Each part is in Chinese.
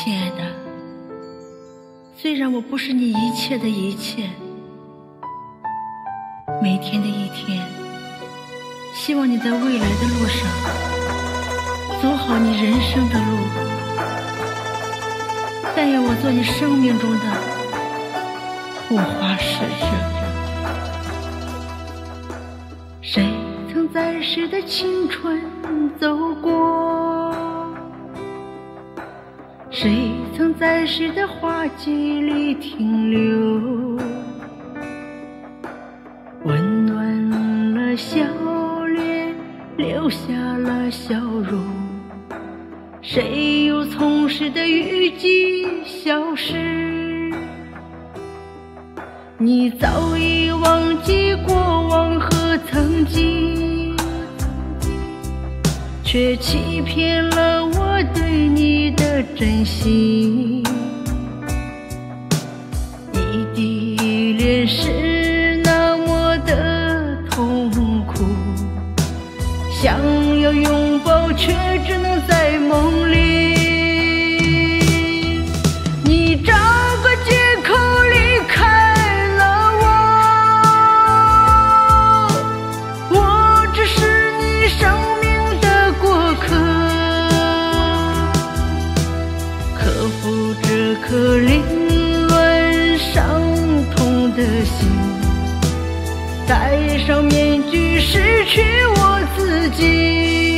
亲爱的，虽然我不是你一切的一切，每天的一天，希望你在未来的路上走好你人生的路。但愿我做你生命中的护花使者。谁曾在谁的青春走过？谁曾在谁的花季里停留？温暖了笑脸，留下了笑容。谁又从谁的雨季消失？你早已忘记过往和曾经，却欺骗了你的真心。异地恋是那么的痛苦，想要拥抱，却只能在梦里。的心，戴上面具，失去我自己。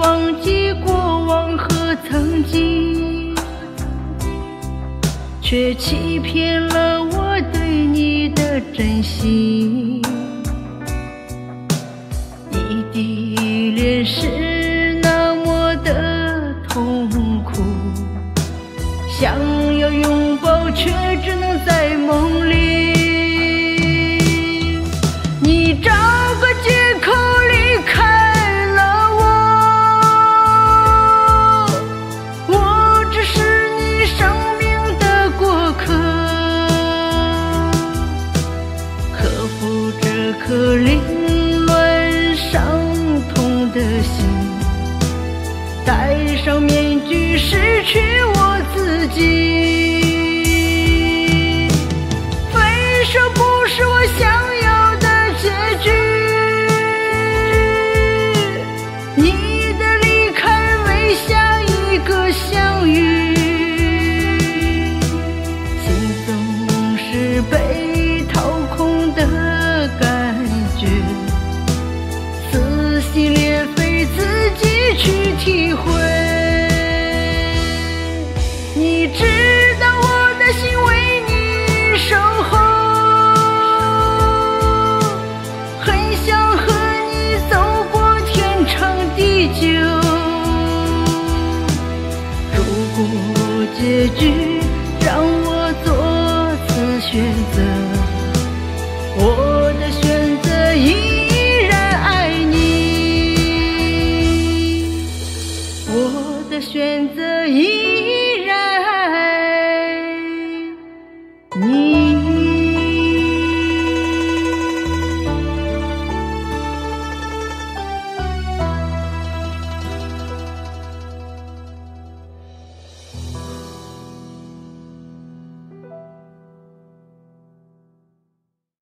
忘记过往和曾经，却欺骗了我对你的真心。异地恋是那么的痛苦，想要拥抱，却只能在梦里。你找个借失去我自己。若结局让我做次选择，我的选择依然爱你，我的选择依然爱。你。